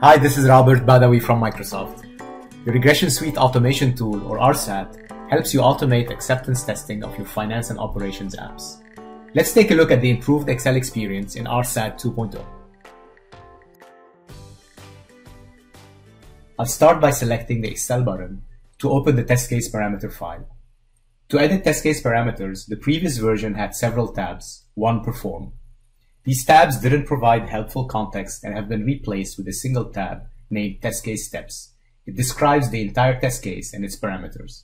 Hi, this is Robert Badawy from Microsoft. The Regression Suite Automation Tool, or RSAT, helps you automate acceptance testing of your finance and operations apps. Let's take a look at the improved Excel experience in RSAT 2.0. I'll start by selecting the Excel button to open the test case parameter file. To edit test case parameters, the previous version had several tabs, one per form. These tabs didn't provide helpful context and have been replaced with a single tab named Test Case Steps. It describes the entire test case and its parameters.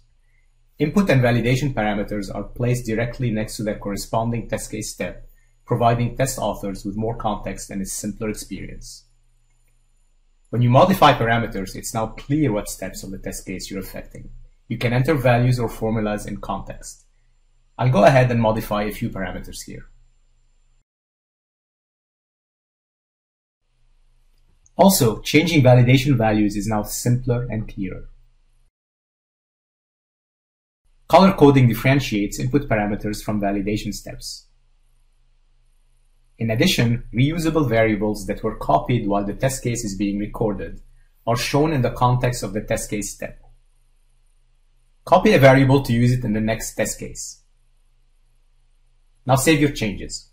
Input and validation parameters are placed directly next to their corresponding test case step, providing test authors with more context and a simpler experience. When you modify parameters, it's now clear what steps of the test case you're affecting. You can enter values or formulas in context. I'll go ahead and modify a few parameters here. Also, changing validation values is now simpler and clearer. Color coding differentiates input parameters from validation steps. In addition, reusable variables that were copied while the test case is being recorded are shown in the context of the test case step. Copy a variable to use it in the next test case. Now save your changes.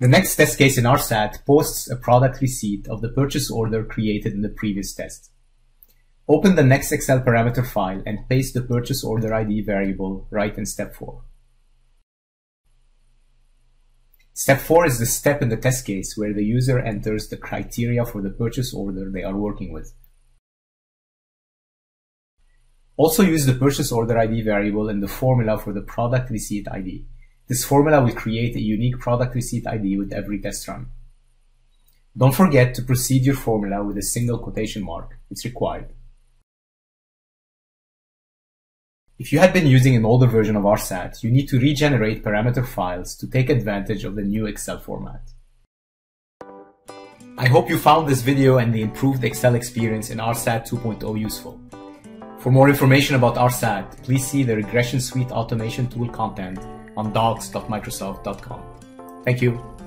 The next test case in our RSAT posts a product receipt of the purchase order created in the previous test. Open the next Excel parameter file and paste the purchase order ID variable right in step 4. Step 4 is the step in the test case where the user enters the criteria for the purchase order they are working with. Also use the purchase order ID variable in the formula for the product receipt ID. This formula will create a unique product receipt ID with every test run. Don't forget to precede your formula with a single quotation mark. It's required. If you had been using an older version of RSAT, you need to regenerate parameter files to take advantage of the new Excel format. I hope you found this video and the improved Excel experience in RSAT 2.0 useful. For more information about RSAT, please see the Regression Suite Automation Tool content on docs.microsoft.com. Thank you.